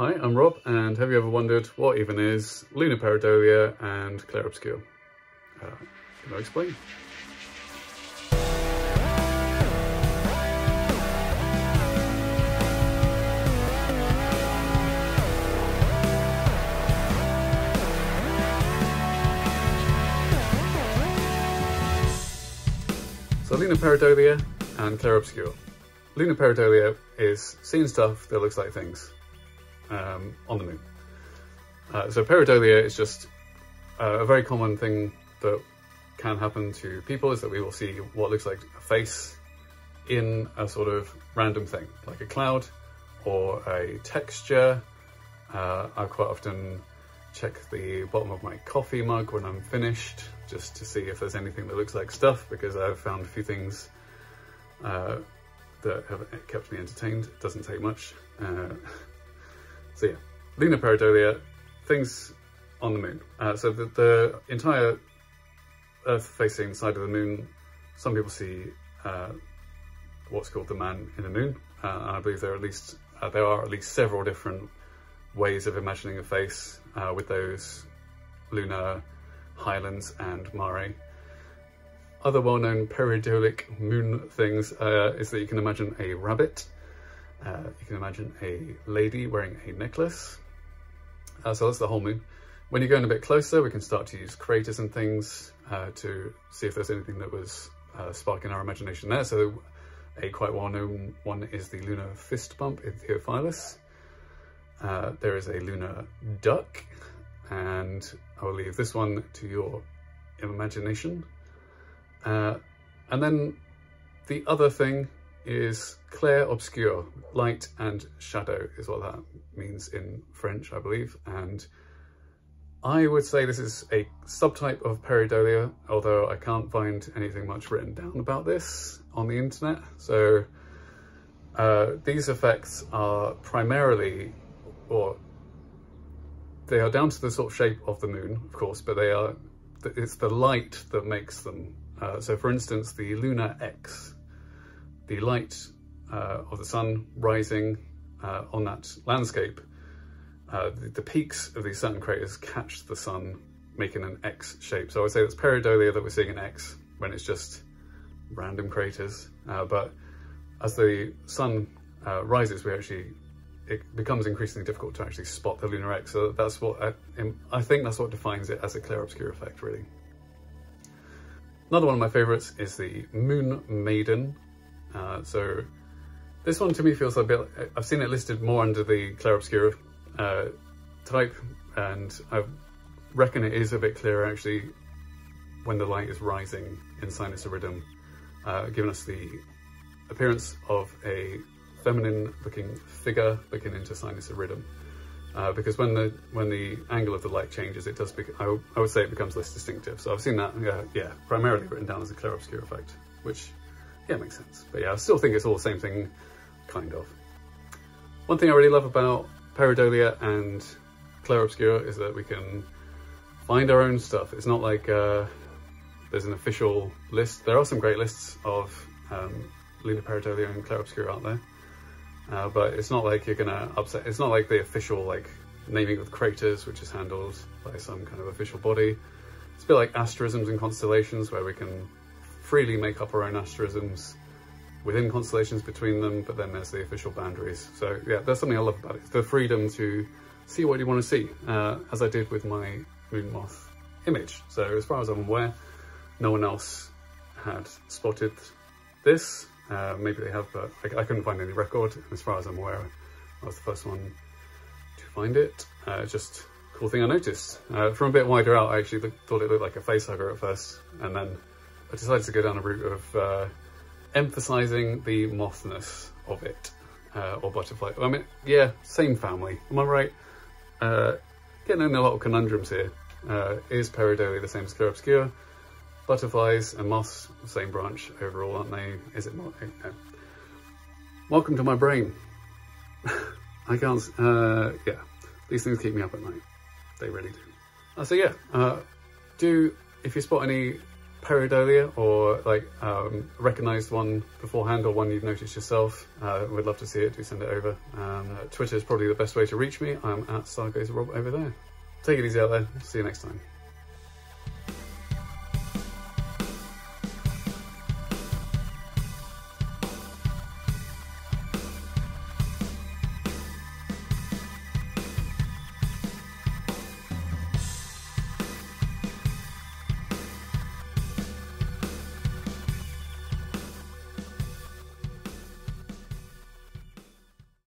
Hi, I'm Rob, and have you ever wondered what even is lunar pareidolia and clair obscur? Uh, can I explain? So lunar pareidolia and clair obscur. Lunar pareidolia is seeing stuff that looks like things um, on the moon. Uh, so pareidolia is just uh, a very common thing that can happen to people is that we will see what looks like a face in a sort of random thing, like a cloud or a texture. Uh, I quite often check the bottom of my coffee mug when I'm finished just to see if there's anything that looks like stuff because I've found a few things uh, that have kept me entertained. It doesn't take much. Uh, so yeah, lunar pareidolia, things on the moon. Uh, so the, the, entire Earth-facing side of the moon, some people see uh, what's called the man in the moon, uh, and I believe there are at least uh, there are at least several different ways of imagining a face uh, with those lunar highlands and mare. Other well-known pareidolic moon things uh, is that you can imagine a rabbit, uh, you can imagine a lady wearing a necklace. Uh, so that's the whole moon. When you're going a bit closer, we can start to use craters and things uh, to see if there's anything that was uh, sparking our imagination there. So a quite well-known one is the lunar fist bump in Theophilus. Uh, there is a lunar duck, and I will leave this one to your imagination. Uh, and then the other thing is clair obscur, light and shadow is what that means in French, I believe. And I would say this is a subtype of pareidolia, although I can't find anything much written down about this on the internet. So uh, these effects are primarily, or they are down to the sort of shape of the moon, of course, but they are, it's the light that makes them. Uh, so for instance, the lunar X the light uh, of the sun rising uh, on that landscape, uh, the, the, peaks of these certain craters catch the sun, making an X shape. So I would say that's pareidolia that we're seeing an X when it's just random craters. Uh, but as the sun uh, rises, we actually it becomes increasingly difficult to actually spot the lunar X. So that's what I, I think that's what defines it as a clair obscur effect, really. Another one of my favorites is the Moon Maiden uh, so this one to me feels a bit, I've seen it listed more under the clair obscur uh, type and I reckon it is a bit clearer actually when the light is rising in Sinus Iridum, uh, giving us the appearance of a feminine looking figure looking into Sinus Iridum. Uh, because when the when the angle of the light changes, it does. I, I would say it becomes less distinctive. So I've seen that, yeah, primarily written down as a clair obscur effect, which yeah, makes sense. But yeah, I still think it's all the same thing, kind of. One thing I really love about Pareidolia and Clair Obscur is that we can find our own stuff. It's not like uh, there's an official list. There are some great lists of um, Lunar Pareidolia and Clair Obscur out there. Uh, but it's not like you're gonna upset, it's not like the official like naming of craters, which is handled by some kind of official body. It's a bit like asterisms and constellations where we can freely make up our own asterisms within constellations between them, but then there's the official boundaries. So yeah, that's something I love about it. The freedom to see what you want to see, uh, as I did with my moon moth image. So as far as I'm aware, no one else had spotted this. Uh, maybe they have, but I, I, couldn't find any record. As far as I'm aware, I was the first one to find it. Uh, just cool thing I noticed. Uh, from a bit wider out, I actually thought it looked like a face hugger at first, and then I decided to go down a route of uh, emphasizing the mothness of it, uh, or butterfly. I mean, yeah, same family. Am I right? Uh, getting in a lot of conundrums here. Uh, is Pareidolia the same as Clair Obscur? Butterflies and moths, same branch overall, aren't they? Is it more? Uh, welcome to my brain. I can't, uh, yeah, these things keep me up at night. They really do. Uh, so yeah, uh, do, if you spot any pareidolia or like um, recognized one beforehand or one you've noticed yourself, uh, we'd love to see it. Do send it over. Um, uh, Twitter is probably the best way to reach me. I'm at Sargo's Rob over there. Take it easy out there. See you next time.